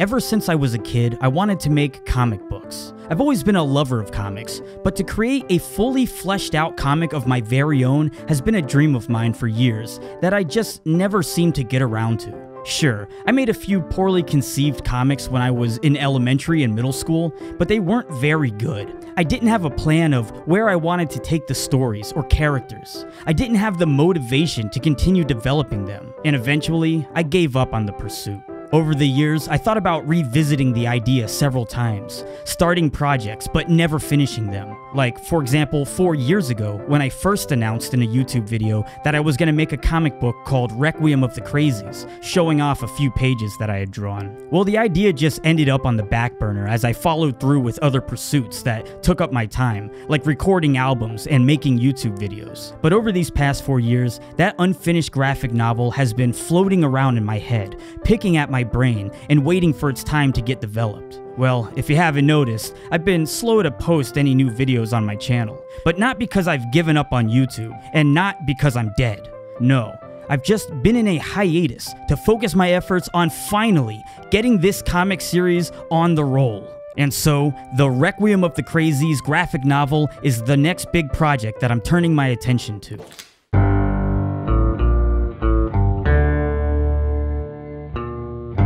Ever since I was a kid, I wanted to make comic books. I've always been a lover of comics, but to create a fully fleshed out comic of my very own has been a dream of mine for years that I just never seemed to get around to. Sure, I made a few poorly conceived comics when I was in elementary and middle school, but they weren't very good. I didn't have a plan of where I wanted to take the stories or characters. I didn't have the motivation to continue developing them, and eventually, I gave up on the pursuit. Over the years, I thought about revisiting the idea several times, starting projects but never finishing them. Like, for example, four years ago, when I first announced in a YouTube video that I was going to make a comic book called Requiem of the Crazies, showing off a few pages that I had drawn. Well, the idea just ended up on the back burner as I followed through with other pursuits that took up my time, like recording albums and making YouTube videos. But over these past four years, that unfinished graphic novel has been floating around in my head, picking at my brain and waiting for its time to get developed. Well, if you haven't noticed, I've been slow to post any new videos on my channel, but not because I've given up on YouTube, and not because I'm dead. No, I've just been in a hiatus to focus my efforts on finally getting this comic series on the roll. And so, the Requiem of the Crazies graphic novel is the next big project that I'm turning my attention to.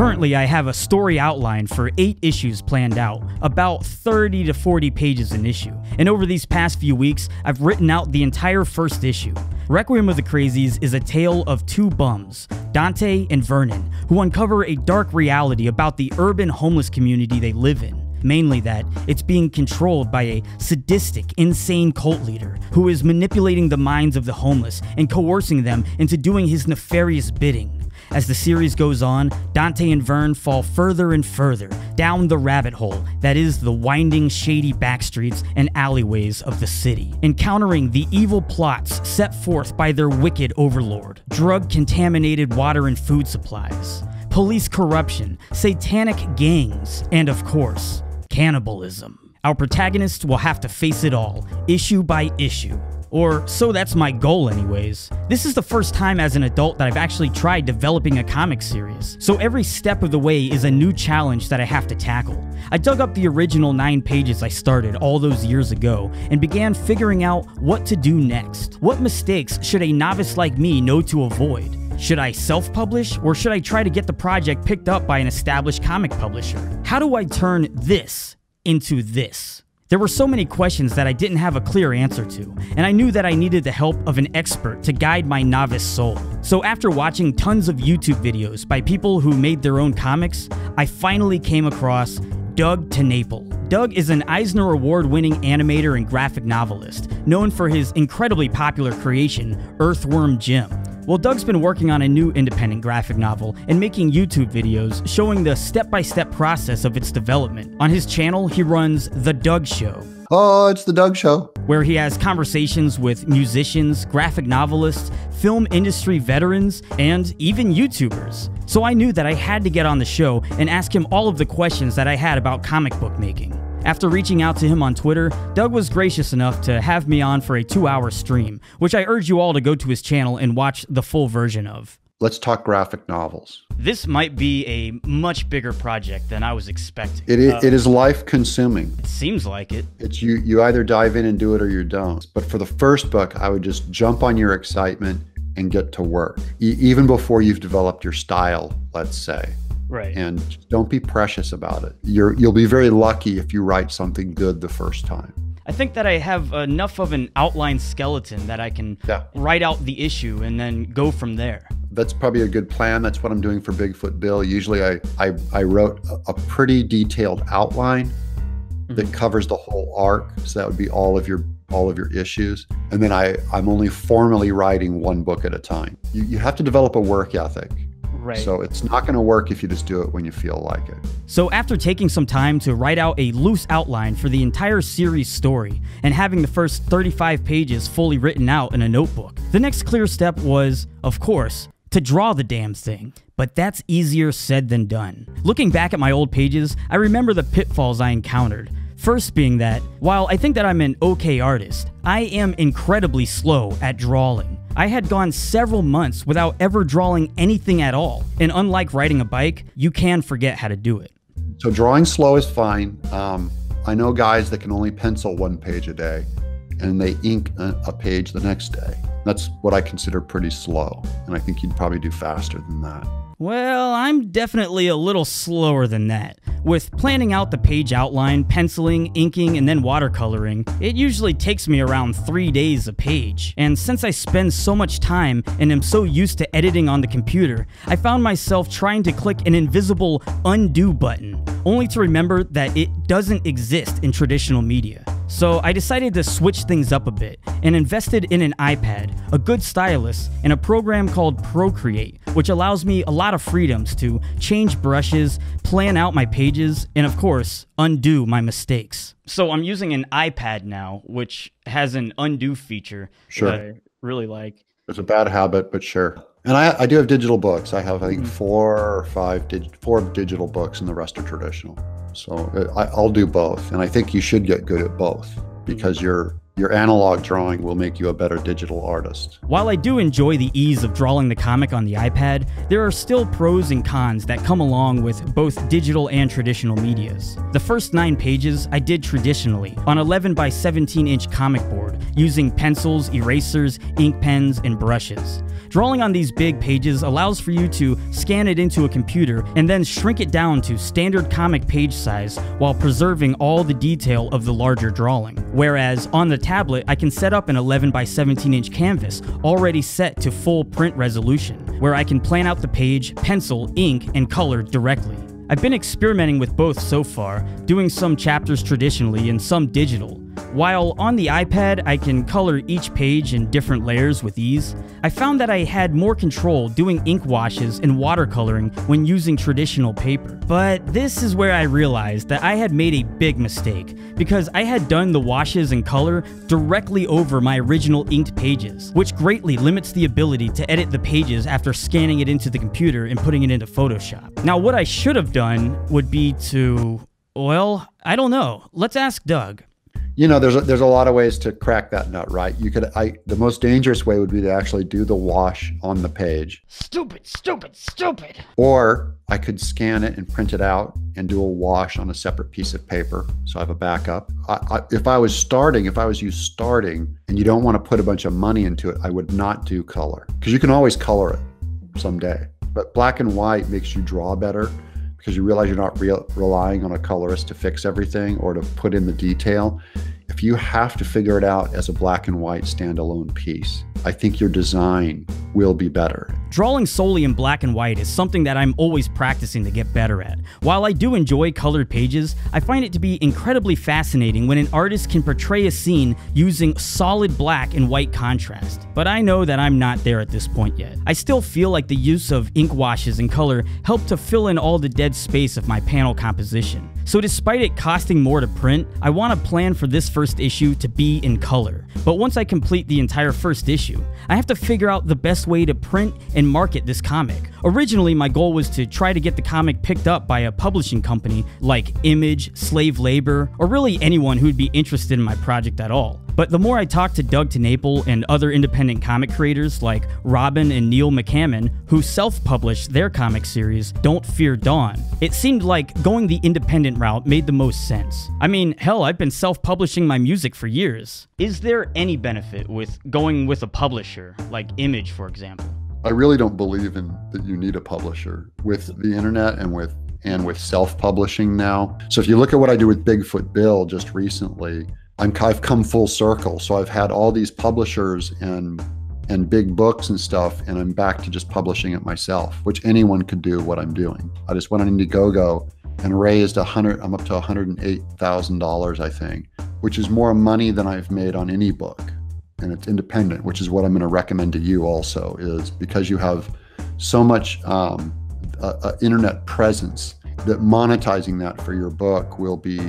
Currently, I have a story outline for 8 issues planned out, about 30 to 40 pages an issue. And over these past few weeks, I've written out the entire first issue. Requiem of the Crazies is a tale of two bums, Dante and Vernon, who uncover a dark reality about the urban homeless community they live in. Mainly that it's being controlled by a sadistic, insane cult leader who is manipulating the minds of the homeless and coercing them into doing his nefarious bidding. As the series goes on, Dante and Vern fall further and further down the rabbit hole that is the winding, shady backstreets and alleyways of the city, encountering the evil plots set forth by their wicked overlord, drug contaminated water and food supplies, police corruption, satanic gangs, and of course, cannibalism. Our protagonists will have to face it all, issue by issue. Or so that's my goal, anyways. This is the first time as an adult that I've actually tried developing a comic series, so every step of the way is a new challenge that I have to tackle. I dug up the original 9 pages I started all those years ago and began figuring out what to do next. What mistakes should a novice like me know to avoid? Should I self publish or should I try to get the project picked up by an established comic publisher? How do I turn this into this? There were so many questions that I didn't have a clear answer to, and I knew that I needed the help of an expert to guide my novice soul. So after watching tons of YouTube videos by people who made their own comics, I finally came across Doug TenNapel. Doug is an Eisner Award winning animator and graphic novelist, known for his incredibly popular creation, Earthworm Jim. Well, Doug's been working on a new independent graphic novel and making YouTube videos showing the step by step process of its development. On his channel, he runs The Doug Show. Oh, it's The Doug Show. Where he has conversations with musicians, graphic novelists, film industry veterans, and even YouTubers. So I knew that I had to get on the show and ask him all of the questions that I had about comic book making. After reaching out to him on Twitter, Doug was gracious enough to have me on for a two hour stream, which I urge you all to go to his channel and watch the full version of. Let's talk graphic novels. This might be a much bigger project than I was expecting. It is, uh, it is life consuming. It seems like it. It's you you either dive in and do it or you don't. But for the first book, I would just jump on your excitement and get to work. E- even before you've developed your style, let's say. Right. And don't be precious about it. You're you'll be very lucky if you write something good the first time. I think that I have enough of an outline skeleton that I can yeah. write out the issue and then go from there. That's probably a good plan. That's what I'm doing for Bigfoot Bill. Usually I I, I wrote a, pretty detailed outline mm-hmm. that covers the whole arc. So that would be all of your all of your issues. And then I, I'm only formally writing one book at a time. You, you have to develop a work ethic. Right. So it's not going to work if you just do it when you feel like it. So after taking some time to write out a loose outline for the entire series story and having the first 35 pages fully written out in a notebook, the next clear step was, of course, to draw the damn thing. But that's easier said than done. Looking back at my old pages, I remember the pitfalls I encountered. First being that, while I think that I'm an okay artist, I am incredibly slow at drawing. I had gone several months without ever drawing anything at all. And unlike riding a bike, you can forget how to do it. So drawing slow is fine. Um, I know guys that can only pencil one page a day and they ink a, a page the next day. That's what I consider pretty slow. And I think you'd probably do faster than that. Well, I'm definitely a little slower than that. With planning out the page outline, penciling, inking, and then watercoloring, it usually takes me around three days a page. And since I spend so much time and am so used to editing on the computer, I found myself trying to click an invisible undo button, only to remember that it doesn't exist in traditional media. So I decided to switch things up a bit and invested in an iPad, a good stylus, and a program called Procreate, which allows me a lot of freedoms to change brushes, plan out my pages, and of course, undo my mistakes. So I'm using an iPad now, which has an undo feature Sure. that I really like. It's a bad habit, but sure. And I, I do have digital books. I have, I think, hmm. four or five, dig, four digital books, and the rest are traditional. So uh, I, I'll do both, and I think you should get good at both because your your analog drawing will make you a better digital artist. While I do enjoy the ease of drawing the comic on the iPad, there are still pros and cons that come along with both digital and traditional medias. The first nine pages I did traditionally on 11 by 17 inch comic board using pencils, erasers, ink pens, and brushes. Drawing on these big pages allows for you to scan it into a computer and then shrink it down to standard comic page size while preserving all the detail of the larger drawing. Whereas on the tablet, I can set up an 11 by 17 inch canvas already set to full print resolution, where I can plan out the page, pencil, ink, and color directly. I've been experimenting with both so far, doing some chapters traditionally and some digital. While on the iPad I can color each page in different layers with ease, I found that I had more control doing ink washes and watercoloring when using traditional paper. But this is where I realized that I had made a big mistake, because I had done the washes and color directly over my original inked pages, which greatly limits the ability to edit the pages after scanning it into the computer and putting it into Photoshop. Now, what I should have done would be to, well, I don't know. Let's ask Doug. You know, there's a, there's a lot of ways to crack that nut, right? You could I the most dangerous way would be to actually do the wash on the page, Stupid, stupid, stupid. or I could scan it and print it out and do a wash on a separate piece of paper, so I have a backup. I, I, if I was starting, if I was you starting, and you don't want to put a bunch of money into it, I would not do color because you can always color it someday. But black and white makes you draw better because you realize you're not real, relying on a colorist to fix everything or to put in the detail. If you have to figure it out as a black and white standalone piece, I think your design will be better. Drawing solely in black and white is something that I'm always practicing to get better at. While I do enjoy colored pages, I find it to be incredibly fascinating when an artist can portray a scene using solid black and white contrast. But I know that I'm not there at this point yet. I still feel like the use of ink washes and color help to fill in all the dead space of my panel composition. So despite it costing more to print, I want to plan for this first issue to be in color. But once I complete the entire first issue, I have to figure out the best way to print and market this comic. Originally, my goal was to try to get the comic picked up by a publishing company like Image, Slave Labor, or really anyone who'd be interested in my project at all. But the more I talked to Doug TenNapel and other independent comic creators like Robin and Neil McCammon, who self published their comic series, Don't Fear Dawn, it seemed like going the independent route made the most sense. I mean, hell, I've been self publishing my music for years. Is there any benefit with going with a publisher, like Image, for example? I really don't believe in that you need a publisher with the internet and with and with self-publishing now. So if you look at what I do with Bigfoot Bill just recently, I'm I've come full circle. So I've had all these publishers and and big books and stuff, and I'm back to just publishing it myself, which anyone could do what I'm doing. I just went on Indiegogo and raised a hundred. I'm up to hundred and eight thousand dollars, I think, which is more money than I've made on any book, and it's independent, which is what I'm going to recommend to you. Also, is because you have so much um, internet presence that monetizing that for your book will be,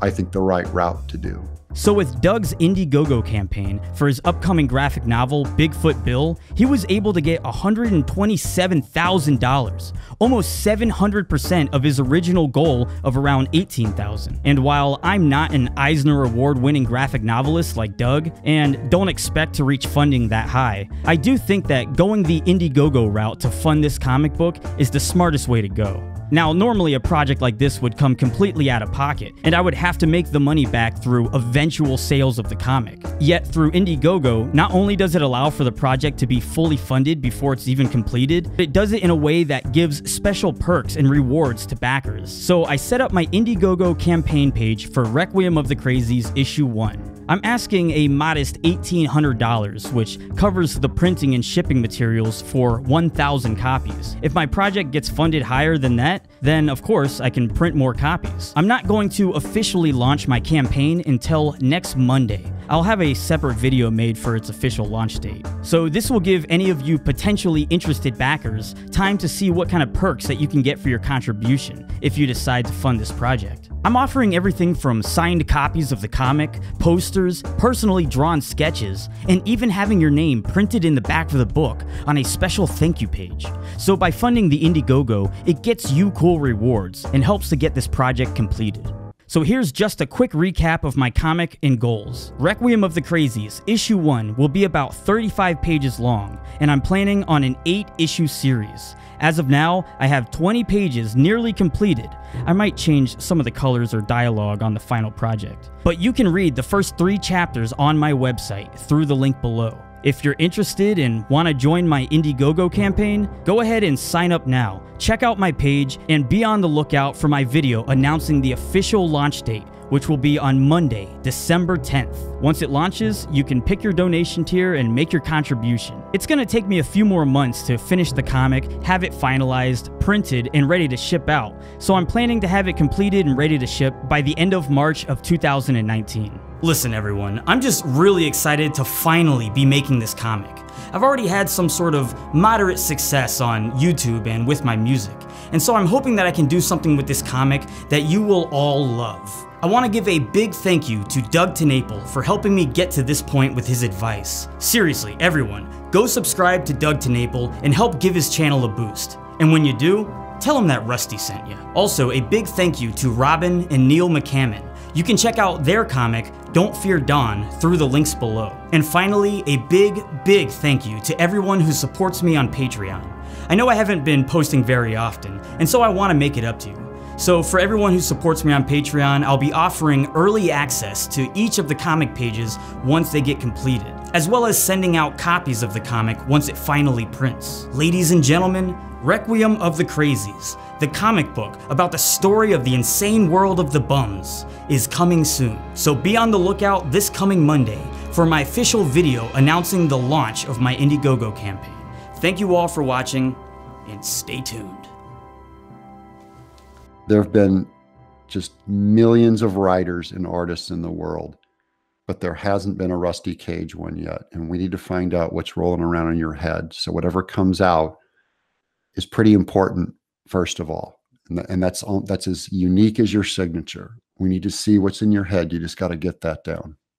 I think, the right route to do. So, with Doug's Indiegogo campaign for his upcoming graphic novel, Bigfoot Bill, he was able to get $127,000, almost 700% of his original goal of around 18,000. And while I'm not an Eisner Award winning graphic novelist like Doug, and don't expect to reach funding that high, I do think that going the Indiegogo route to fund this comic book is the smartest way to go. Now, normally a project like this would come completely out of pocket, and I would have to make the money back through eventual sales of the comic. Yet, through Indiegogo, not only does it allow for the project to be fully funded before it's even completed, but it does it in a way that gives special perks and rewards to backers. So I set up my Indiegogo campaign page for Requiem of the Crazies Issue 1. I'm asking a modest $1,800, which covers the printing and shipping materials for 1,000 copies. If my project gets funded higher than that, then of course I can print more copies. I'm not going to officially launch my campaign until next Monday. I'll have a separate video made for its official launch date. So this will give any of you potentially interested backers time to see what kind of perks that you can get for your contribution if you decide to fund this project. I'm offering everything from signed copies of the comic, posters, personally drawn sketches, and even having your name printed in the back of the book on a special thank you page. So by funding the Indiegogo, it gets you cool rewards and helps to get this project completed. So here's just a quick recap of my comic and goals. Requiem of the Crazies, issue 1, will be about 35 pages long, and I'm planning on an 8 issue series. As of now, I have 20 pages nearly completed. I might change some of the colors or dialogue on the final project. But you can read the first three chapters on my website through the link below. If you're interested and want to join my Indiegogo campaign, go ahead and sign up now. Check out my page and be on the lookout for my video announcing the official launch date which will be on Monday, December 10th. Once it launches, you can pick your donation tier and make your contribution. It's going to take me a few more months to finish the comic, have it finalized, printed, and ready to ship out, so I'm planning to have it completed and ready to ship by the end of March of 2019. Listen, everyone, I'm just really excited to finally be making this comic. I've already had some sort of moderate success on YouTube and with my music, and so I'm hoping that I can do something with this comic that you will all love. I want to give a big thank you to Doug TenNapel for helping me get to this point with his advice. Seriously, everyone, go subscribe to Doug TenNapel and help give his channel a boost. And when you do, tell him that Rusty sent you. Also, a big thank you to Robin and Neil McCammon. You can check out their comic, Don't Fear Dawn, through the links below. And finally, a big, big thank you to everyone who supports me on Patreon. I know I haven't been posting very often, and so I want to make it up to you. So for everyone who supports me on Patreon, I'll be offering early access to each of the comic pages once they get completed, as well as sending out copies of the comic once it finally prints. Ladies and gentlemen, Requiem of the Crazies, the comic book about the story of the insane world of the bums, is coming soon. So be on the lookout this coming Monday for my official video announcing the launch of my Indiegogo campaign. Thank you all for watching, and stay tuned. There have been just millions of writers and artists in the world, but there hasn't been a Rusty Cage one yet. And we need to find out what's rolling around in your head. So whatever comes out is pretty important, first of all. And, and that's that's as unique as your signature. We need to see what's in your head. You just got to get that down.